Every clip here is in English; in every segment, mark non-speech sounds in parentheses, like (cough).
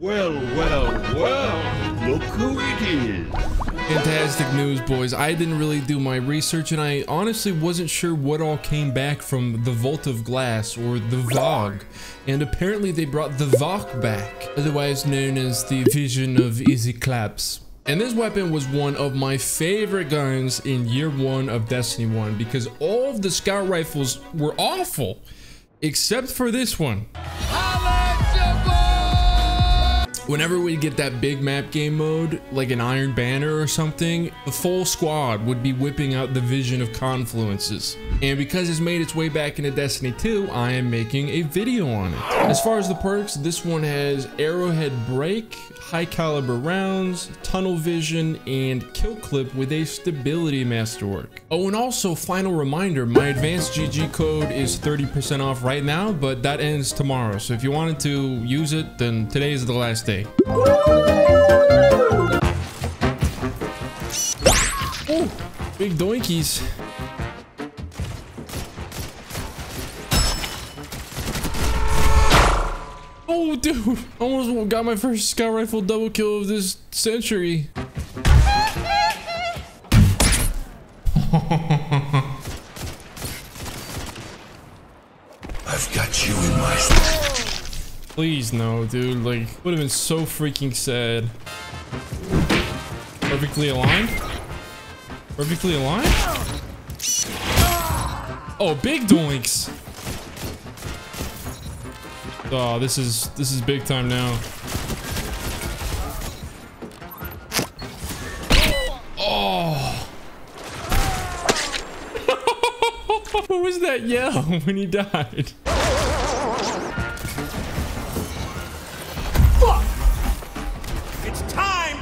Well, well, well, look who it is. Fantastic news, boys. I didn't really do my research and I honestly wasn't sure what all came back from the Vault of Glass or the VOG. And apparently they brought the VOG back, otherwise known as the Vision of Easy Claps. And this weapon was one of my favorite guns in year one of Destiny 1 because all of the scout rifles were awful, except for this one whenever we get that big map game mode, like an Iron Banner or something, the full squad would be whipping out the Vision of Confluences. And because it's made its way back into Destiny 2, I am making a video on it. As far as the perks, this one has Arrowhead Brake, high caliber rounds, tunnel vision, and kill clip with a stability masterwork. Oh, and also final reminder, my advanced GG code is 30% off right now, but that ends tomorrow. So if you wanted to use it, then today is the last day. Oh, big doinkies. Oh, dude, almost got my first scout rifle double kill of this century. (laughs) Please no, dude. Like, would have been so freaking sad. Perfectly aligned? Perfectly aligned? Oh, big doinks. Oh, this is this is big time now. Oh. (laughs) what was that yell (laughs) when he died?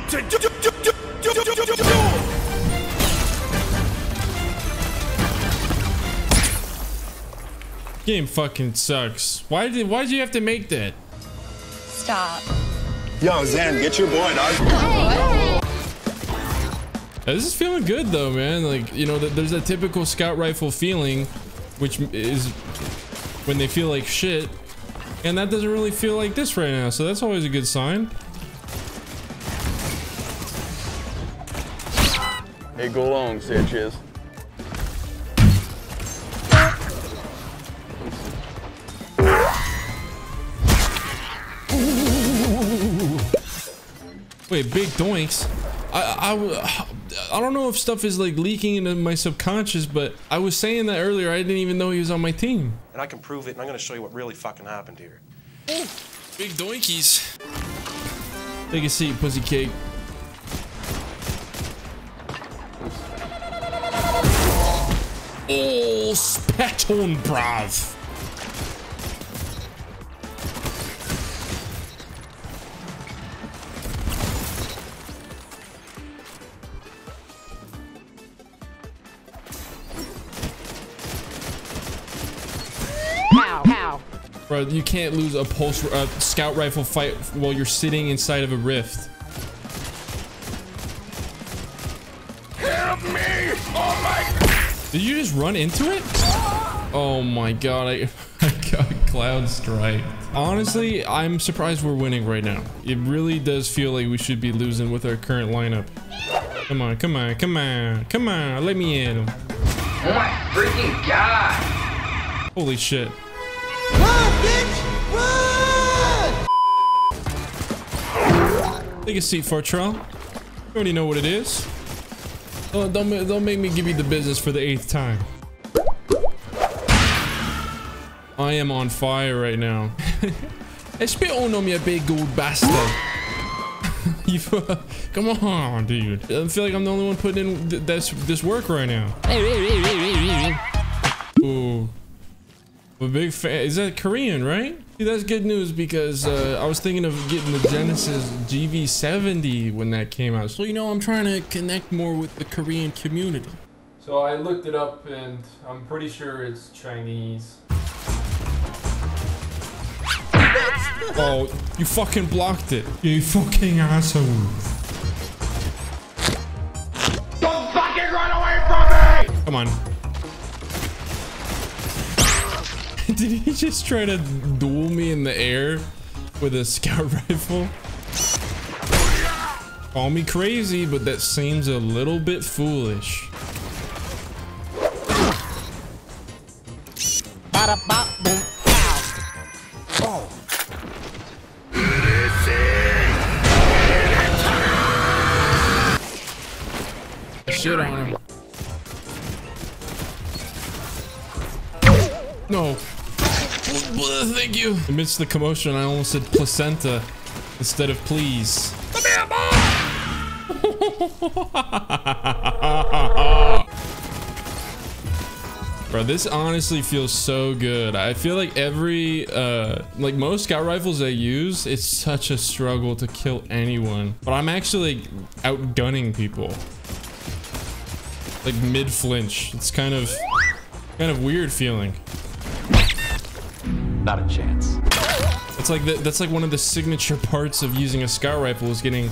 To do, do, do, do, do, do, do, do, do. Game fucking sucks. Why did why did you have to make that? Stop. Yo, Zen, get your boy, dog. Uh, This is feeling good though, man. Like, you know, there's a typical scout rifle feeling, which is when they feel like shit. And that doesn't really feel like this right now. So that's always a good sign. Hey, go long, Sanchez. Wait, big doinks. I, I, I don't know if stuff is like leaking into my subconscious, but I was saying that earlier. I didn't even know he was on my team. And I can prove it, and I'm gonna show you what really fucking happened here. Big doinkies. Take a seat, pussy cake. Oh, spat on, bruv. Pow, pow. Bro, you can't lose a pulse uh, scout rifle fight while you're sitting inside of a rift. Did you just run into it? Oh my god, I, (laughs) I got Cloudstrike. Honestly, I'm surprised we're winning right now. It really does feel like we should be losing with our current lineup. Come on, come on, come on, come on, let me in. Oh my freaking god! Holy shit. Take a seat, Fortrell. You already know what it is. Oh, don't, don't make me give you the business for the eighth time. I am on fire right now. (laughs) Spit on me, you big gold bastard. (laughs) you, come on, dude. I feel like I'm the only one putting in th this this work right now. Ooh. I'm a big fan. Is that Korean, right? See, that's good news because uh, I was thinking of getting the Genesis GV70 when that came out. So, you know, I'm trying to connect more with the Korean community. So I looked it up and I'm pretty sure it's Chinese. (laughs) Oh, you fucking blocked it. You fucking asshole. Don't fucking run away from me! Come on. Did he just try to duel me in the air with a scout (laughs) rifle? Call me crazy, but that seems a little bit foolish. Shit on him. No. Thank you. Amidst the commotion, I almost said placenta instead of please. Come here, mom! (laughs) Bro, this honestly feels so good. I feel like every, uh, like most scout rifles I use, it's such a struggle to kill anyone. But I'm actually outgunning people. Like mid flinch. It's kind of, kind of weird feeling. Not a chance. It's like the, that's like one of the signature parts of using a scout rifle is getting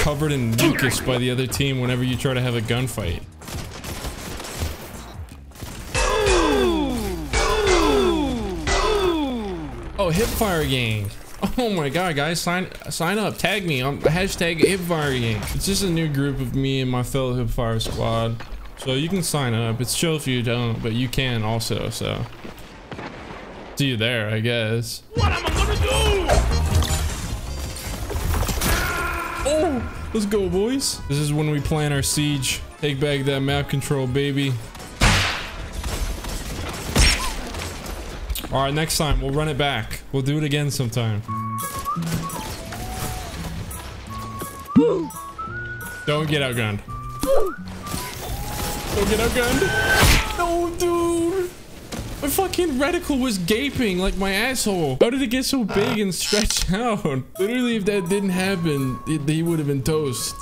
covered in mucus by the other team whenever you try to have a gunfight. Oh, hipfire gang. Oh my god, guys, sign sign up, tag me on hashtag hipfire gang. It's just a new group of me and my fellow hipfire squad. So you can sign up. It's chill if you don't, but you can also, so. See you there, I guess. What am I gonna do? Ah! Oh, let's go, boys. This is when we plan our siege. Take back that map control, baby. All right, next time we'll run it back. We'll do it again sometime. Don't get outgunned. Don't get outgunned. No, dude. My fucking reticle was gaping like my asshole. How did it get so big ah. and stretch (laughs) out? Literally, if that didn't happen, it, he would have been toast.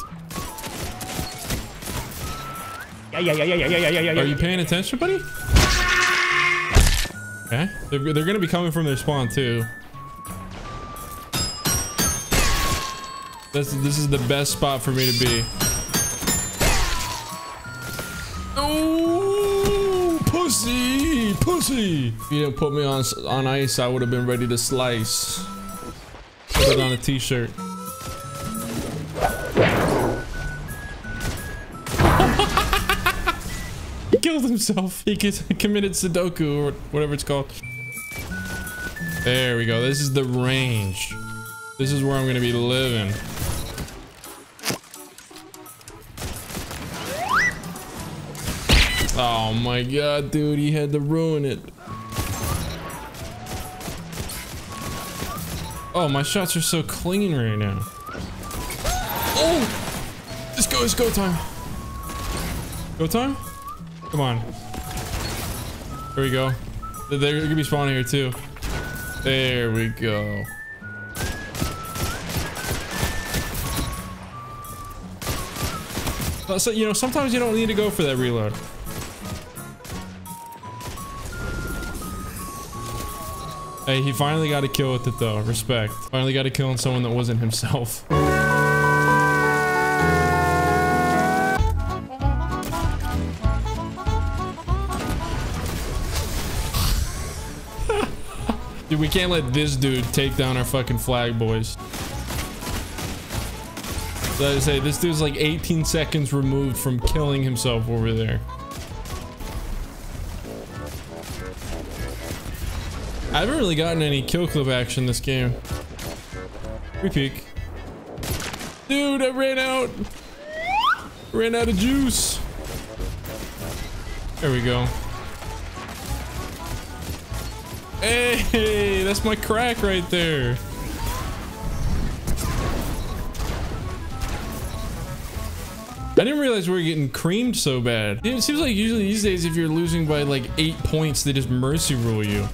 Yeah, yeah, yeah, yeah, yeah, yeah, yeah, yeah, Are you paying attention, buddy? Okay. They're, they're gonna be coming from their spawn too. This, this is the best spot for me to be. Oh, pussy, pussy. If you didn't put me on on ice, I would have been ready to slice. Put it on a t-shirt. (laughs) he killed himself. He (laughs) committed Sudoku or whatever it's called. There we go. This is the range. This is where I'm going to be living. Oh my god, dude, he had to ruin it. Oh, my shots are so clean right now. Oh! Let's go, it's go time. Go time? Come on. There we go. They're gonna be spawning here too. There we go. Uh, so, you know, sometimes you don't need to go for that reload. Hey, he finally got a kill with it though. Respect. Finally got a kill on someone that wasn't himself. (laughs) Dude, we can't let this dude take down our fucking flag, boys. So I say, this dude's like 18 seconds removed from killing himself over there. I haven't really gotten any kill clip action this game. We peek. Dude, I ran out. Ran out of juice. There we go. Hey, that's my crack right there. I didn't realize we were getting creamed so bad. It seems like usually these days if you're losing by like eight points, they just mercy rule you.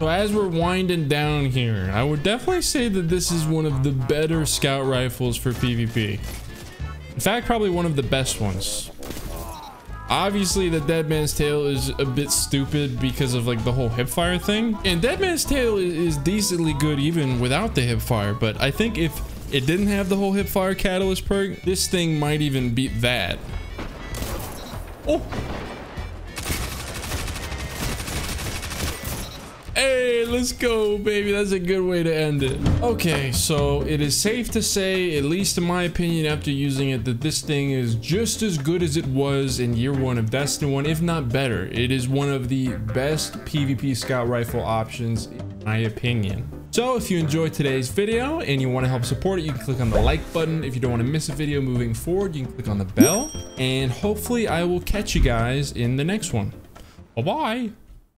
So as we're winding down here, I would definitely say that this is one of the better scout rifles for PvP. In fact, probably one of the best ones. Obviously, the Dead Man's Tale is a bit stupid because of like the whole hipfire thing. And Dead Man's Tale is decently good even without the hipfire, but I think if It didn't have the whole hipfire catalyst perk. This thing might even beat that. Oh. Hey, let's go, baby. That's a good way to end it. Okay, so it is safe to say, at least in my opinion, after using it, that this thing is just as good as it was in year one of Destiny 1, if not better. It is one of the best PvP scout rifle options, in my opinion. So if you enjoyed today's video and you want to help support it, you can click on the like button. If you don't want to miss a video moving forward, you can click on the bell. And hopefully I will catch you guys in the next one. Bye-bye.